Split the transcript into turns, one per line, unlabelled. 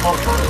好